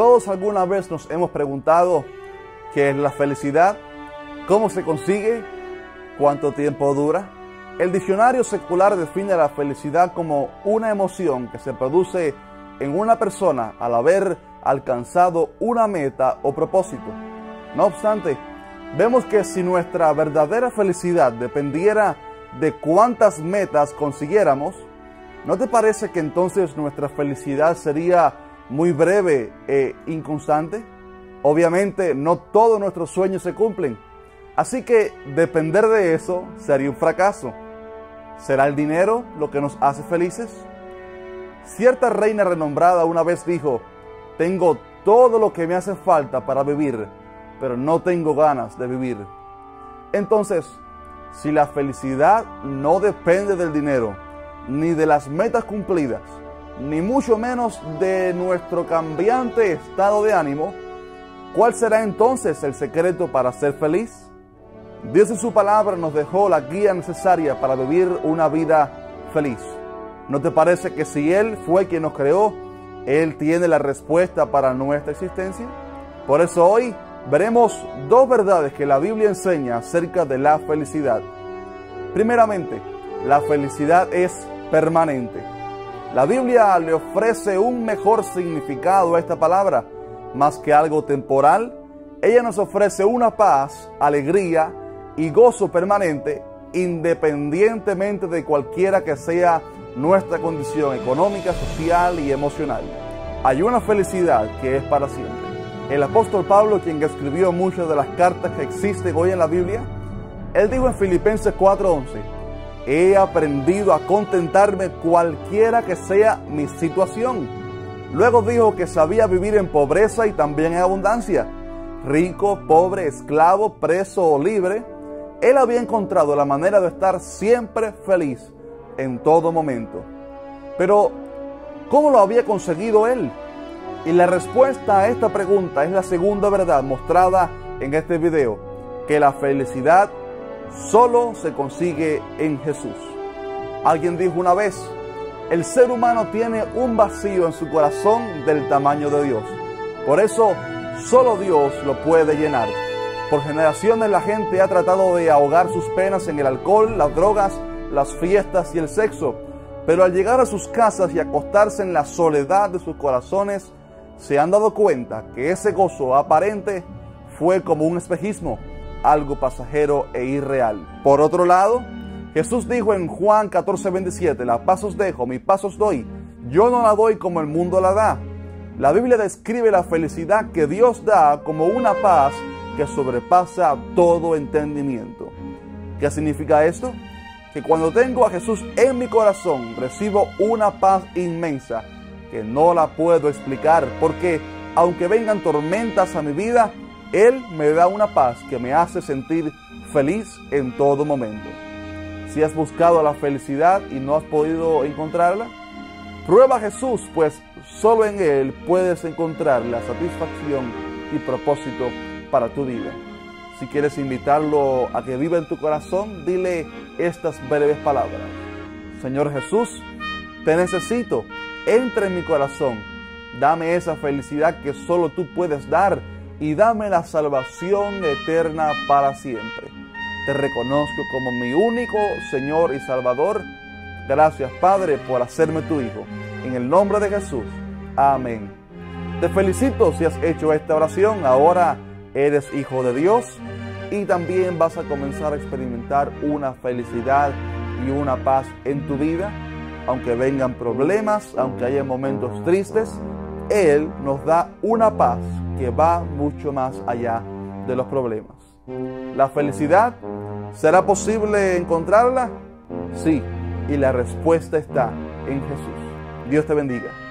Todos alguna vez nos hemos preguntado qué es la felicidad, cómo se consigue, cuánto tiempo dura. El diccionario secular define la felicidad como una emoción que se produce en una persona al haber alcanzado una meta o propósito. No obstante, vemos que si nuestra verdadera felicidad dependiera de cuántas metas consiguiéramos, ¿no te parece que entonces nuestra felicidad sería muy breve e inconstante? Obviamente no todos nuestros sueños se cumplen, así que depender de eso sería un fracaso. ¿Será el dinero lo que nos hace felices? Cierta reina renombrada una vez dijo, tengo todo lo que me hace falta para vivir, pero no tengo ganas de vivir. Entonces, si la felicidad no depende del dinero, ni de las metas cumplidas, ni mucho menos de nuestro cambiante estado de ánimo, ¿cuál será entonces el secreto para ser feliz? Dios en su palabra nos dejó la guía necesaria para vivir una vida feliz. ¿No te parece que si Él fue quien nos creó, Él tiene la respuesta para nuestra existencia? Por eso hoy veremos dos verdades que la Biblia enseña acerca de la felicidad. Primeramente, la felicidad es permanente. La Biblia le ofrece un mejor significado a esta palabra, más que algo temporal. Ella nos ofrece una paz, alegría y gozo permanente, independientemente de cualquiera que sea nuestra condición económica, social y emocional. Hay una felicidad que es para siempre. El apóstol Pablo, quien escribió muchas de las cartas que existen hoy en la Biblia, él dijo en Filipenses 4:11, he aprendido a contentarme cualquiera que sea mi situación. Luego dijo que sabía vivir en pobreza y también en abundancia, rico, pobre, esclavo, preso o libre. Él había encontrado la manera de estar siempre feliz en todo momento. Pero, ¿cómo lo había conseguido él? Y la respuesta a esta pregunta es la segunda verdad mostrada en este video, que la felicidad solo se consigue en Jesús. Alguien dijo una vez, el ser humano tiene un vacío en su corazón del tamaño de Dios. Por eso, solo Dios lo puede llenar. Por generaciones la gente ha tratado de ahogar sus penas en el alcohol, las drogas, las fiestas y el sexo. Pero al llegar a sus casas y acostarse en la soledad de sus corazones, se han dado cuenta que ese gozo aparente fue como un espejismo, algo pasajero e irreal. Por otro lado, Jesús dijo en Juan 14, 27, la paz os dejo, mi paz os doy. Yo no la doy como el mundo la da. La Biblia describe la felicidad que Dios da como una paz que sobrepasa todo entendimiento. ¿Qué significa esto? Que cuando tengo a Jesús en mi corazón, recibo una paz inmensa que no la puedo explicar, porque aunque vengan tormentas a mi vida, Él me da una paz que me hace sentir feliz en todo momento. Si has buscado la felicidad y no has podido encontrarla, prueba a Jesús, pues solo en Él puedes encontrar la satisfacción y propósito para tu vida. Si quieres invitarlo a que viva en tu corazón, dile estas breves palabras. Señor Jesús, te necesito entra en mi corazón, dame esa felicidad que solo tú puedes dar y dame la salvación eterna para siempre. Te reconozco como mi único Señor y Salvador. Gracias Padre por hacerme tu Hijo. En el nombre de Jesús. Amén. Te felicito si has hecho esta oración. Ahora eres hijo de Dios y también vas a comenzar a experimentar una felicidad y una paz en tu vida aunque vengan problemas, aunque haya momentos tristes, Él nos da una paz que va mucho más allá de los problemas. ¿La felicidad será posible encontrarla? Sí, y la respuesta está en Jesús. Dios te bendiga.